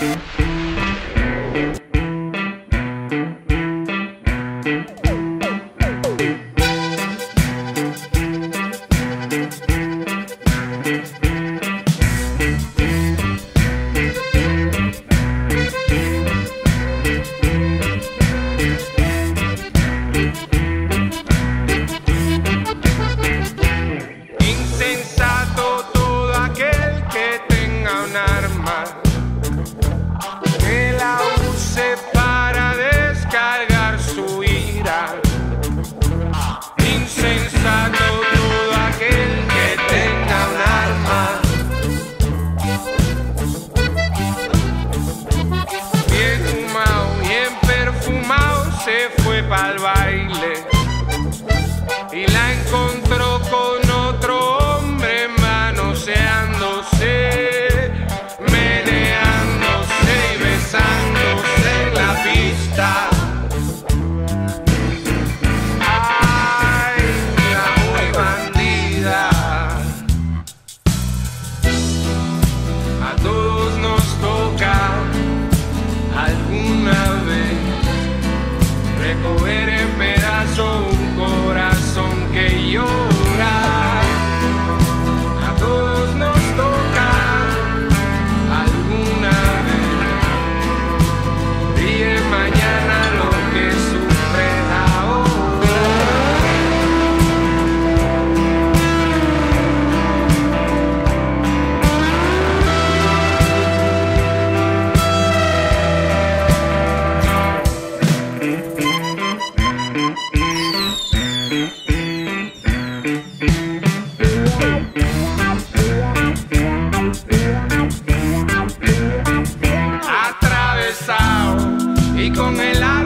Mm-hmm. Pa'l con el agua.